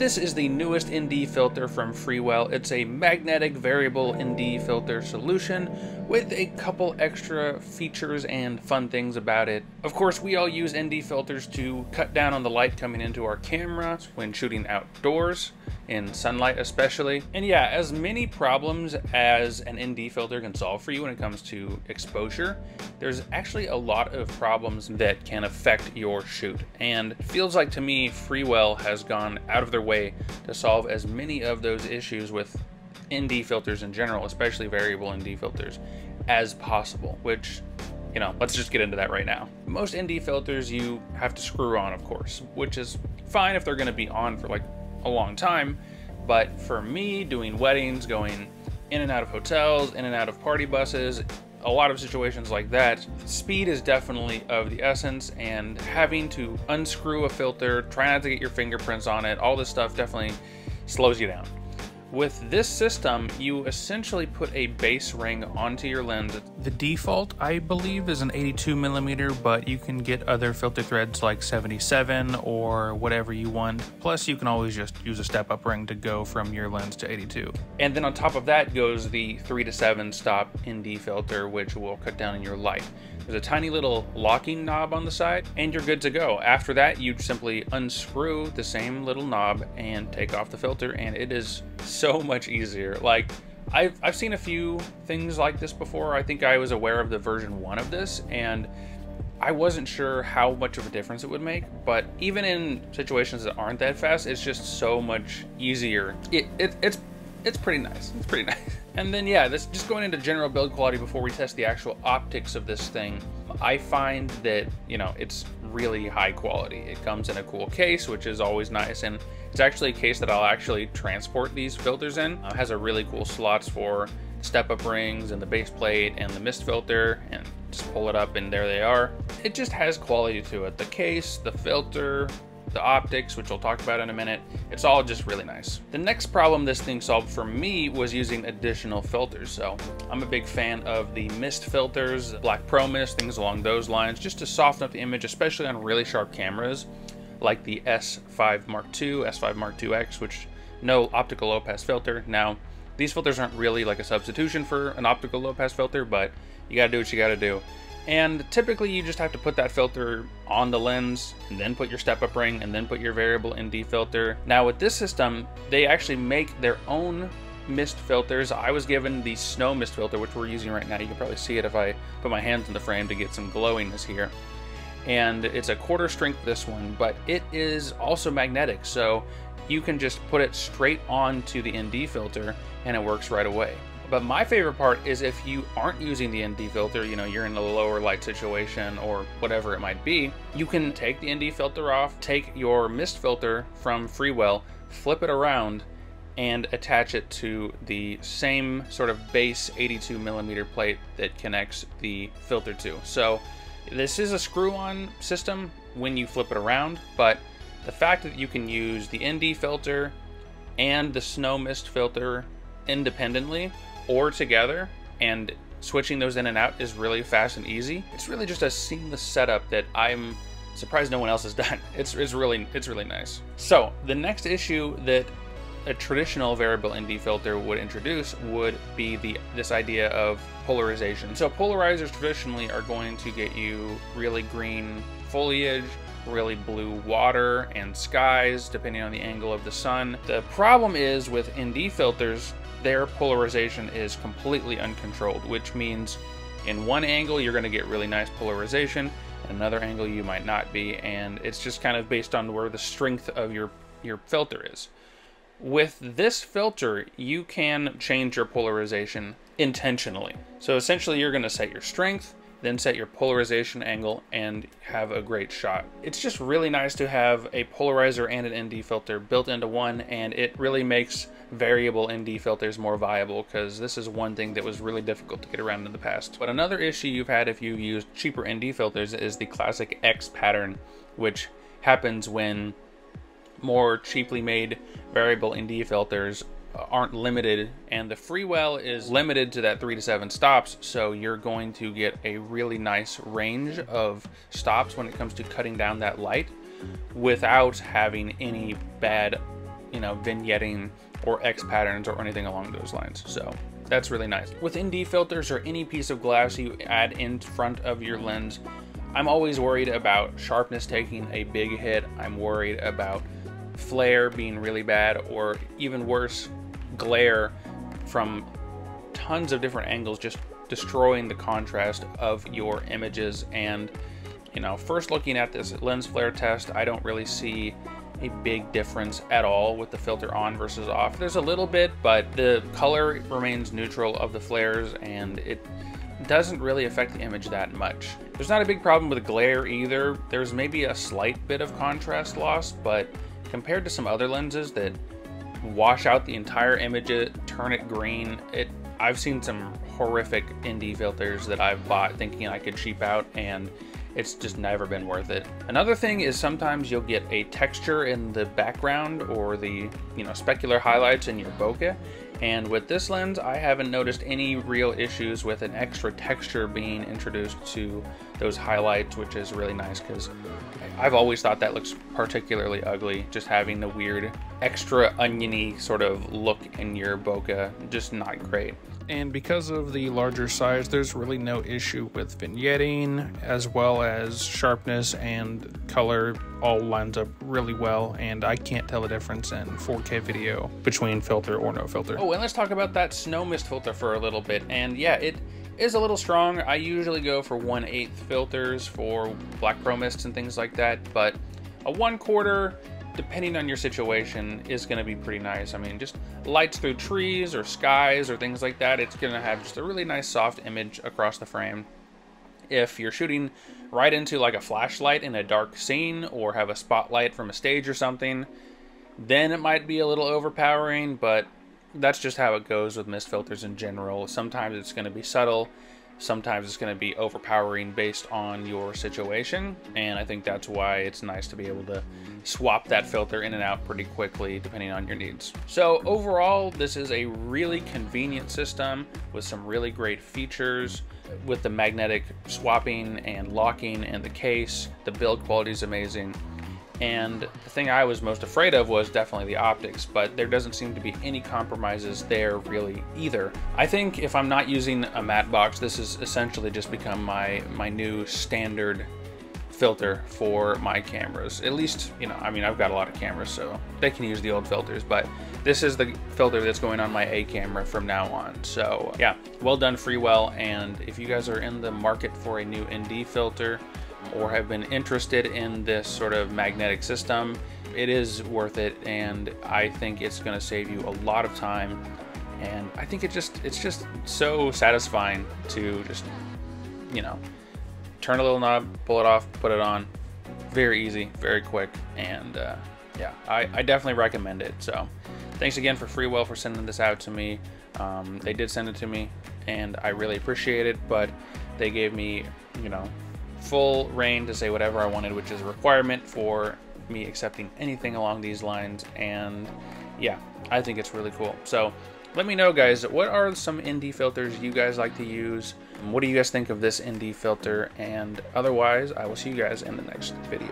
This is the newest ND filter from Freewell. It's a magnetic variable ND filter solution with a couple extra features and fun things about it. Of course, we all use ND filters to cut down on the light coming into our camera when shooting outdoors in sunlight especially. And yeah, as many problems as an ND filter can solve for you when it comes to exposure, there's actually a lot of problems that can affect your shoot. And it feels like to me, Freewell has gone out of their way to solve as many of those issues with ND filters in general, especially variable ND filters, as possible, which you know, let's just get into that right now. Most ND filters you have to screw on, of course, which is fine if they're going to be on for like a long time. But for me, doing weddings, going in and out of hotels, in and out of party buses, a lot of situations like that, speed is definitely of the essence, and having to unscrew a filter, try not to get your fingerprints on it, all this stuff definitely slows you down. With this system, you essentially put a base ring onto your lens. The default, I believe, is an 82 millimeter, but you can get other filter threads like 77 or whatever you want. Plus, you can always just use a step-up ring to go from your lens to 82. And then on top of that goes the 3 to 7 stop ND filter, which will cut down on your light. There's a tiny little locking knob on the side, and you're good to go. After that, you simply unscrew the same little knob and take off the filter, and it is so much easier. Like, I've, I've seen a few things like this before. I think I was aware of the version 1 of this, and I wasn't sure how much of a difference it would make, but even in situations that aren't that fast, it's just so much easier. It, it, it's it's pretty nice. It's pretty nice. And then yeah, this just going into general build quality before we test the actual optics of this thing. I find that, you know, it's really high quality. It comes in a cool case, which is always nice. And it's actually a case that I'll actually transport these filters in. Uh, it has a really cool slots for step-up rings and the base plate and the mist filter and just pull it up and there they are. It just has quality to it. The case, the filter, the optics, which we'll talk about in a minute. It's all just really nice. The next problem this thing solved for me was using additional filters. So I'm a big fan of the mist filters, Black Pro Mist, things along those lines, just to soften up the image, especially on really sharp cameras like the S5 Mark II, S5 Mark II X, which no optical low pass filter. Now, these filters aren't really like a substitution for an optical low pass filter, but you gotta do what you gotta do. And typically you just have to put that filter on the lens, and then put your step-up ring, and then put your variable ND filter. Now with this system, they actually make their own mist filters. I was given the snow mist filter, which we're using right now. You can probably see it if I put my hands in the frame to get some glowiness here. And it's a quarter strength this one, but it is also magnetic, so you can just put it straight onto the ND filter and it works right away. But my favorite part is if you aren't using the ND filter, you know, you're in a lower light situation or whatever it might be, you can take the ND filter off, take your mist filter from Freewell, flip it around, and attach it to the same sort of base 82 millimeter plate that connects the filter to. So this is a screw-on system when you flip it around, but the fact that you can use the ND filter and the snow mist filter independently or together and switching those in and out is really fast and easy. It's really just a seamless setup that I'm surprised no one else has done. It's, it's really it's really nice. So the next issue that a traditional variable ND filter would introduce would be the this idea of polarization. So polarizers traditionally are going to get you really green foliage, really blue water and skies depending on the angle of the sun. The problem is with ND filters, their polarization is completely uncontrolled, which means in one angle you're going to get really nice polarization, and another angle you might not be, and it's just kind of based on where the strength of your your filter is. With this filter, you can change your polarization intentionally. So essentially you're going to set your strength, then set your polarization angle and have a great shot. It's just really nice to have a polarizer and an ND filter built into one and it really makes variable ND filters more viable because this is one thing that was really difficult to get around in the past. But another issue you've had if you use cheaper ND filters is the classic X pattern which happens when more cheaply made variable ND filters aren't limited and the Freewell is limited to that three to seven stops so you're going to get a really nice range of stops when it comes to cutting down that light without having any bad you know, vignetting or X patterns or anything along those lines. So that's really nice. With ND filters or any piece of glass you add in front of your lens, I'm always worried about sharpness taking a big hit. I'm worried about flare being really bad or even worse, glare from tons of different angles just destroying the contrast of your images and you know first looking at this lens flare test I don't really see a big difference at all with the filter on versus off. There's a little bit, but the color remains neutral of the flares and it doesn't really affect the image that much. There's not a big problem with glare either. There's maybe a slight bit of contrast loss, but compared to some other lenses that wash out the entire image, turn it green, it I've seen some horrific ND filters that I've bought thinking I could cheap out and it's just never been worth it. Another thing is sometimes you'll get a texture in the background or the, you know, specular highlights in your bokeh. And with this lens, I haven't noticed any real issues with an extra texture being introduced to those highlights, which is really nice because I've always thought that looks particularly ugly, just having the weird extra oniony sort of look in your bokeh, just not great and because of the larger size, there's really no issue with vignetting, as well as sharpness and color all lines up really well, and I can't tell the difference in 4K video between filter or no filter. Oh, and let's talk about that snow mist filter for a little bit, and yeah, it is a little strong. I usually go for 1 8 filters for black pro mists and things like that, but a 1 quarter depending on your situation, is going to be pretty nice. I mean, just lights through trees or skies or things like that, it's going to have just a really nice soft image across the frame. If you're shooting right into like a flashlight in a dark scene or have a spotlight from a stage or something, then it might be a little overpowering, but that's just how it goes with mist filters in general. Sometimes it's going to be subtle, sometimes it's going to be overpowering based on your situation and I think that's why it's nice to be able to swap that filter in and out pretty quickly depending on your needs. So overall this is a really convenient system with some really great features with the magnetic swapping and locking and the case. The build quality is amazing and the thing I was most afraid of was definitely the optics, but there doesn't seem to be any compromises there really either. I think if I'm not using a matte box, this has essentially just become my, my new standard filter for my cameras. At least, you know, I mean, I've got a lot of cameras, so they can use the old filters, but this is the filter that's going on my A camera from now on. So yeah, well done Freewell. And if you guys are in the market for a new ND filter, or have been interested in this sort of magnetic system, it is worth it and I think it's going to save you a lot of time and I think it just it's just so satisfying to just you know turn a little knob, pull it off, put it on. Very easy, very quick, and uh, yeah, I, I definitely recommend it. So thanks again for Freewell for sending this out to me. Um, they did send it to me, and I really appreciate it, but they gave me, you know, full rein to say whatever I wanted, which is a requirement for me accepting anything along these lines. And yeah, I think it's really cool. So let me know, guys, what are some ND filters you guys like to use? What do you guys think of this ND filter? And otherwise, I will see you guys in the next video.